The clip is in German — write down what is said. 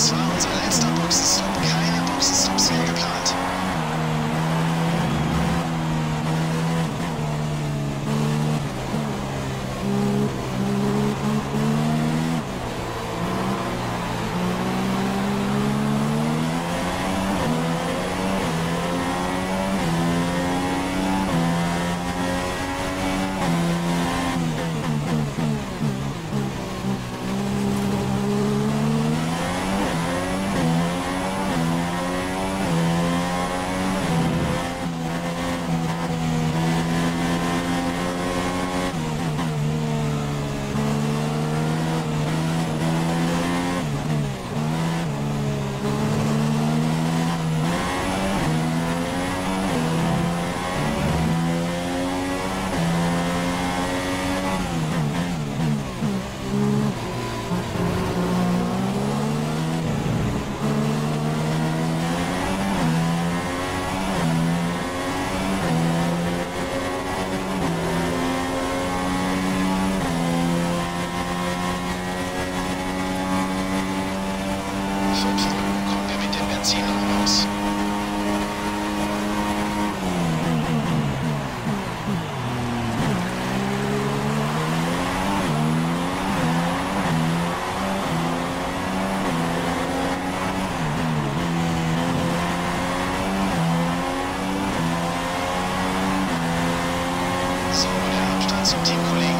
Das war unser letzter Boxenstopp. Keine Boxenstops mehr geplant. Benzinraum raus. So, der Abstand zum Teamkollegen